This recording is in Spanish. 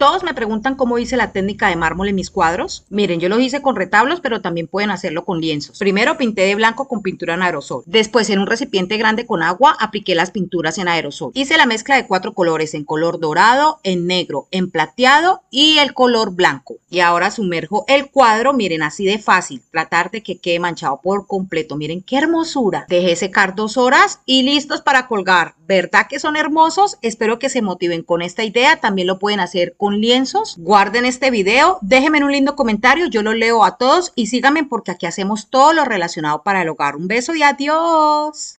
Todos me preguntan cómo hice la técnica de mármol en mis cuadros. Miren, yo lo hice con retablos, pero también pueden hacerlo con lienzos. Primero pinté de blanco con pintura en aerosol. Después en un recipiente grande con agua apliqué las pinturas en aerosol. Hice la mezcla de cuatro colores, en color dorado, en negro, en plateado y el color blanco. Y ahora sumerjo el cuadro, miren, así de fácil. Tratar de que quede manchado por completo. Miren qué hermosura. Dejé secar dos horas y listos para colgar. ¿Verdad que son hermosos? Espero que se motiven con esta idea. También lo pueden hacer con lienzos. Guarden este video, déjenme un lindo comentario, yo lo leo a todos y síganme porque aquí hacemos todo lo relacionado para el hogar. Un beso y adiós.